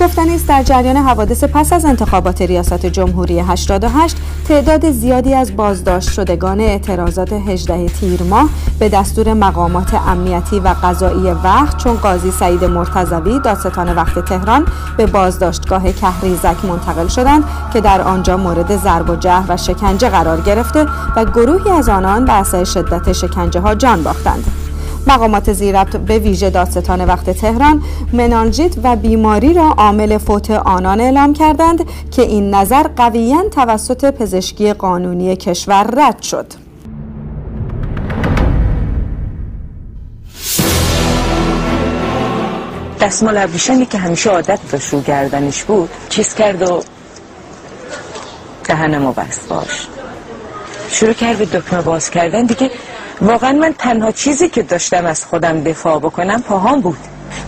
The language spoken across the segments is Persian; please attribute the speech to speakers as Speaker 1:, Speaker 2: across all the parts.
Speaker 1: گفتنی است در جریان حوادث پس از انتخابات ریاست جمهوری 88 تعداد زیادی از بازداشت شدگان اعتراضات 18 تیر ماه به دستور مقامات امنیتی و قضایی وقت چون قاضی سعید مرتضوی دادستان وقت تهران به بازداشتگاه کهریزک منتقل شدند که در آنجا مورد ضرب و جرح و شکنجه قرار گرفته و گروهی از آنان به اثر شدت شکنجه ها جان باختند. مقامات زیربط به ویژه دادستان وقت تهران منانجیت و بیماری را عامل فوت آنان اعلام کردند که این نظر قویا توسط پزشکی قانونی کشور رد شد.
Speaker 2: دستمال ابریشمی که همیشه عادت داشت رو گردنش بود چیز کرد و دهنمو بست باش شروع کرد به دکمه باز کردن دیگه واقعا من تنها چیزی که داشتم از خودم دفاع بکنم پاهام بود.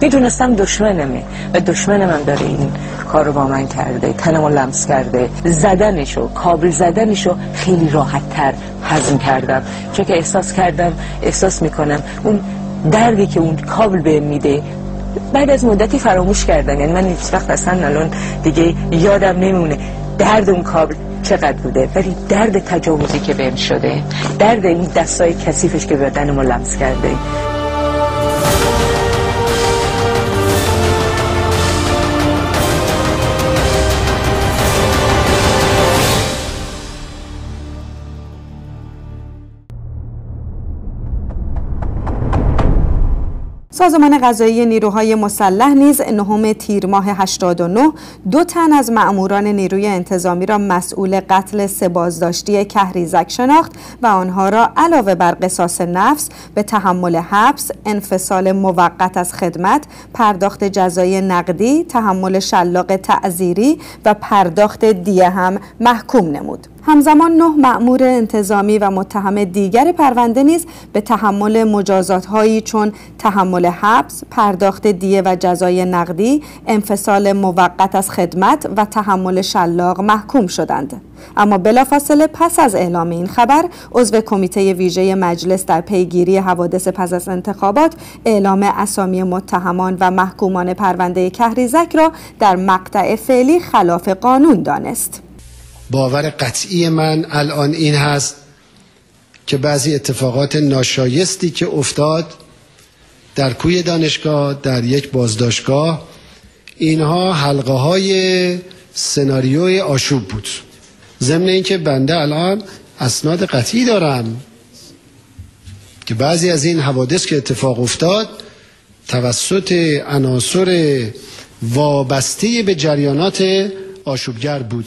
Speaker 2: می‌دونستم دشمنمه و دشمنم داره این کار رو با من کرده تنمو لمس کرده. زدنشو کابل زدنشو خیلی راحت تر هضم کردم. چون که احساس کردم احساس می‌کنم اون دردی که اون کابل به میده بعد از مدتی فراموش کردم. یعنی من هیچ وقت اصلا الان دیگه یادم نمیمونه درد اون کابل. چقدر بوده؟ ولی درد تجاوزی که بهم شده درد این دستای کثیفش که بدنمو لمس کرده.
Speaker 1: سازمان قضایی نیروهای مسلح نیز نهم تیر ماه 89 دو تن از مأموران نیروی انتظامی را مسئول قتل سه بازداشتی کهریزک شناخت و آنها را علاوه بر قصاص نفس به تحمل حبس، انفصال موقت از خدمت، پرداخت جزای نقدی، تحمل شلاق تعذیری و پرداخت دیه هم محکوم نمود. همزمان نه مأمور انتظامی و متهم دیگر پرونده نیز به تحمل مجازات هایی چون تحمل حبس، پرداخت دیه و جزای نقدی، انفصال موقت از خدمت و تحمل شلاق محکوم شدند. اما بلافاصله پس از اعلام این خبر عضو کمیته ویژه مجلس در پیگیری حوادث پس از انتخابات اعلام اسامی متهمان و محکومان پرونده کهریزک را در مقطع فعلی خلاف قانون دانست.
Speaker 3: باور قطعی من الان این هست که بعضی اتفاقات ناشایستی که افتاد در کوی دانشگاه در یک بازداشتگاه اینها حلقه های سناریوی آشوب بود. ضمن اینکه بنده الان اسناد قطعی دارم که بعضی از این حوادث که اتفاق افتاد توسط عناصر وابسته به جریانات آشوبگر بود.